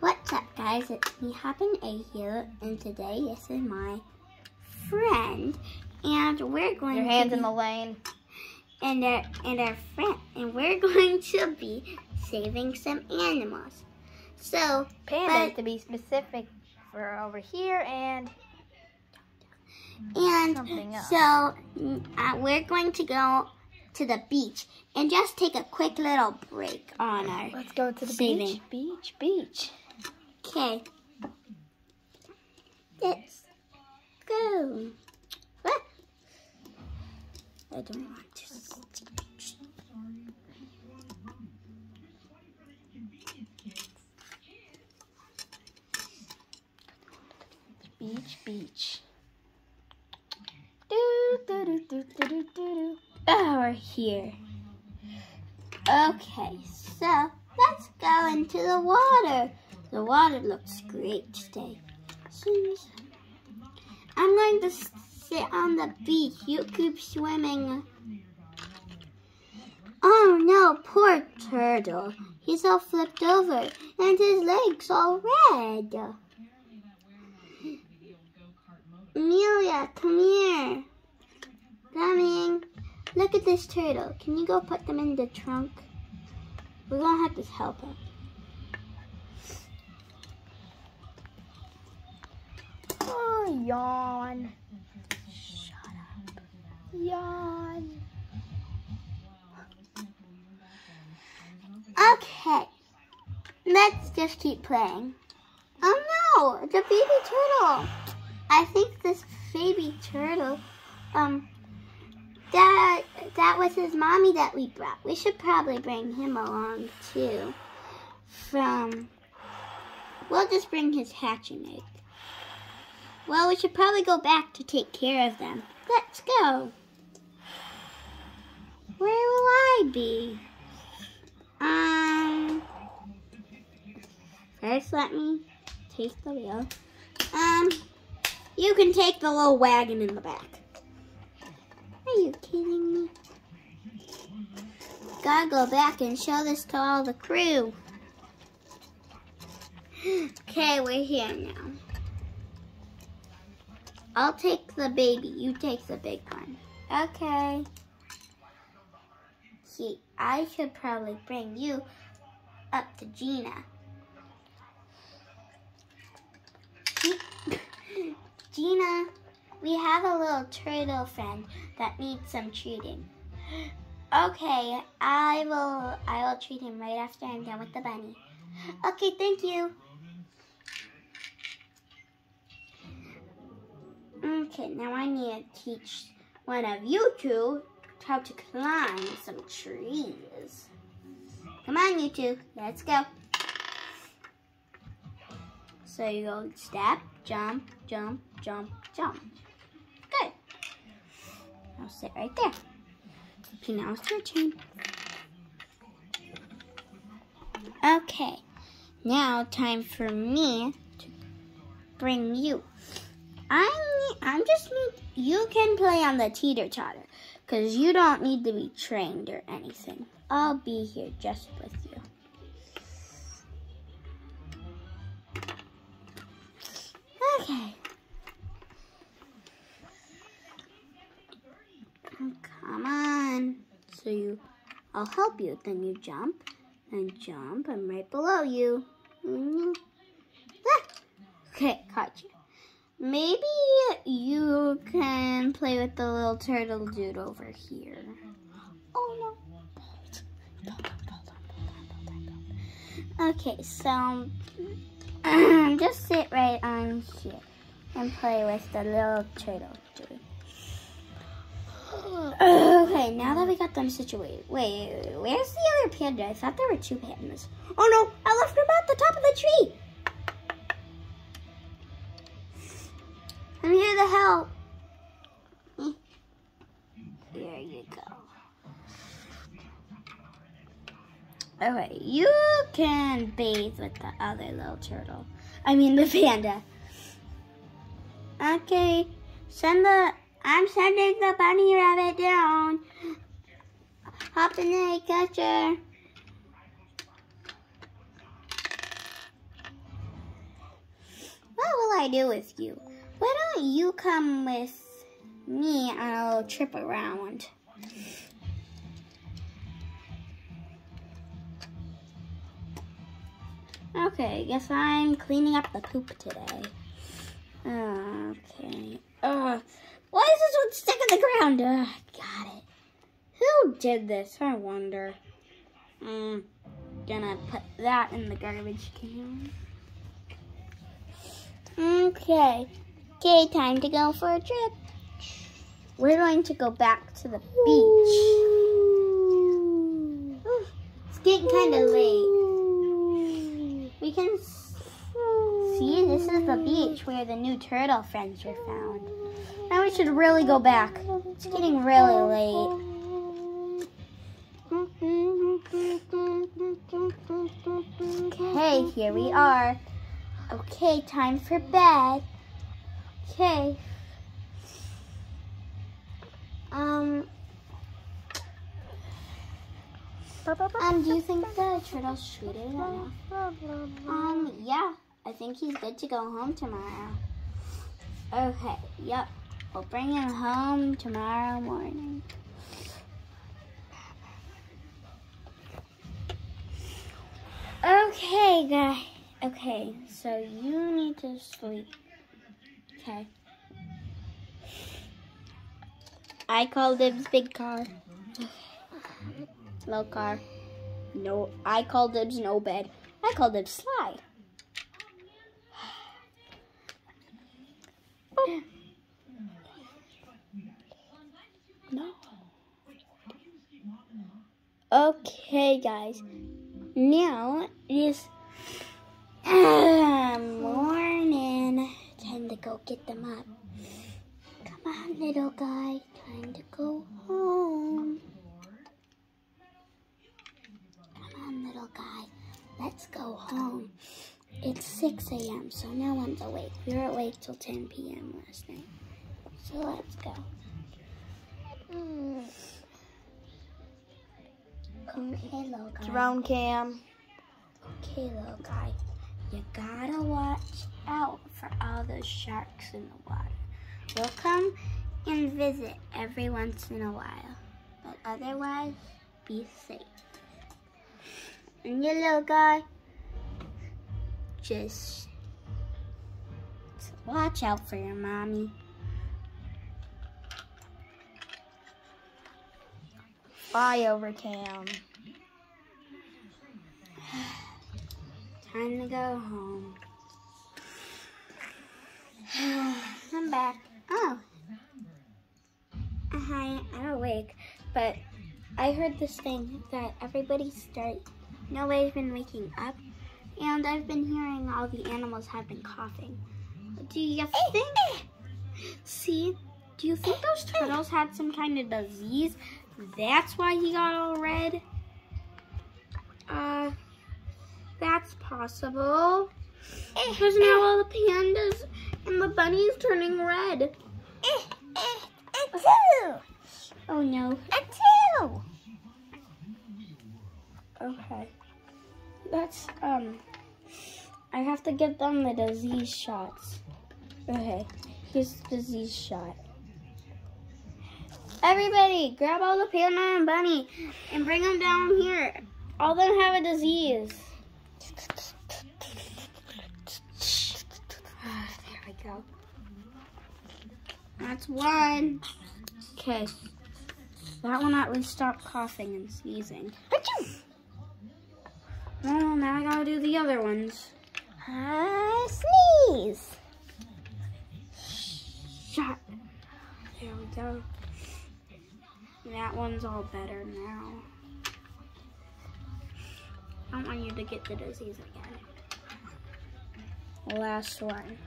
What's up, guys? It's me, Hoppin' A here, and today this is my friend, and we're going Your to hands be, in the lane. and our and our friend, and we're going to be saving some animals. So, Panda, But- to be specific, for over here and and so uh, we're going to go to the beach and just take a quick little break on our. let's go to the Saving. beach. Beach, beach. Okay. Let's go. I don't want to. Beach, beach. Do, do, do, do, do, do, do. Oh, we're here. Okay, so let's go into the water. The water looks great today. I'm going to sit on the beach. You keep swimming. Oh no, poor turtle. He's all flipped over and his legs all red. Amelia, come here. Coming. Look at this turtle. Can you go put them in the trunk? We're gonna have to help him. Yawn. Shut up. Yawn. Okay. Let's just keep playing. Oh no, the baby turtle. I think this baby turtle, um, that that was his mommy that we brought. We should probably bring him along too. From, we'll just bring his hatching egg. Well, we should probably go back to take care of them. Let's go. Where will I be? Um, first let me take the wheel. Um, you can take the little wagon in the back. Are you kidding me? Gotta go back and show this to all the crew. Okay, we're here now. I'll take the baby. You take the big one. Okay. See, I should probably bring you up to Gina. Gina, we have a little turtle friend that needs some treating. Okay, I will I will treat him right after I'm done with the bunny. Okay, thank you. Okay, now I need to teach one of you two how to climb some trees. Come on, you two, let's go. So you go step, jump, jump, jump, jump. Good. I'll sit right there. Okay, now it's your turn. Okay, now time for me to bring you. I'm just need, you can play on the teeter totter because you don't need to be trained or anything. I'll be here just with you. Okay. Come on. So you, I'll help you. Then you jump and jump. I'm right below you. Mm. Ah. Okay, caught you. Maybe you can play with the little turtle dude over here. Oh no. Okay, so um, just sit right on here and play with the little turtle dude. Okay, now that we got them situated. Wait, where's the other panda? I thought there were two pandas. Oh no, I left them at the top of the tree. Here help. Here you go. Okay, you can bathe with the other little turtle. I mean the panda. Okay, send the. I'm sending the bunny rabbit down. Hop in the catcher. What will I do with you? Why don't you come with me on a little trip around? Okay, guess I'm cleaning up the poop today. Okay. Uh, why is this one stuck in the ground? Uh, got it. Who did this? I wonder. Mm, gonna put that in the garbage can. Okay. Okay, time to go for a trip. We're going to go back to the beach. It's getting kind of late. We can see this is the beach where the new turtle friends were found. Now we should really go back. It's getting really late. Okay, here we are. Okay, time for bed. Okay. Um. Um, do you think the turtle's treated enough? Um, yeah. I think he's good to go home tomorrow. Okay, yep. We'll bring him home tomorrow morning. Okay, guy. Okay, so you need to sleep. Okay. I call dibs big car. Low car. No, I call dibs no bed. I call dibs slide. No. Okay, guys. Now it is go get them up. Come on, little guy. Time to go home. Come on, little guy. Let's go home. It's 6 a.m., so no one's awake. We were awake till 10 p.m. last night. So let's go. Hmm. Okay, little guy. Drone cam. Okay, little guy, you gotta watch out those sharks in the water. We'll come and visit every once in a while, but otherwise, be safe. And you little guy, just watch out for your mommy. Flyover cam. Time to go home. I'm back. Oh. Hi, I'm awake, but I heard this thing that everybody start. Nobody's been waking up, and I've been hearing all the animals have been coughing. Do you think? See, do you think those turtles had some kind of disease? That's why he got all red. Uh. That's possible. Because now all the pandas and the bunnies turning red. Oh no. Okay. That's um I have to give them the disease shots. Okay. Here's the disease shot. Everybody, grab all the panda and bunny and bring them down here. All of them have a disease. There we go. That's one. Okay. That one at least stopped coughing and sneezing. Well, now I gotta do the other ones. I sneeze. Shut. There we go. That one's all better now. I don't want you to get the disease again. Last one.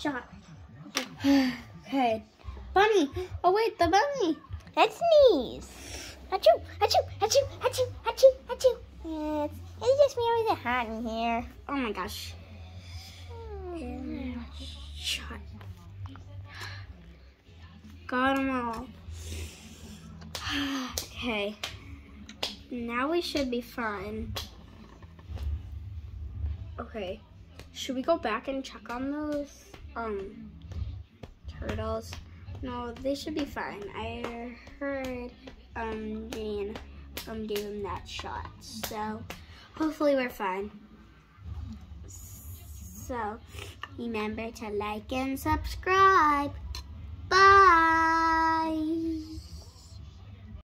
Shot. okay. Bunny. Oh wait, the bunny. Let's sneeze. Achoo, achoo, achoo, achoo, achoo, achoo. Yeah, it's, just me always hot in here. Oh my gosh. Shot. Got them all. okay. Now we should be fine. Okay. Should we go back and check on those um turtles? No, they should be fine. I heard um Jane um gave him that shot. So hopefully we're fine. So remember to like and subscribe.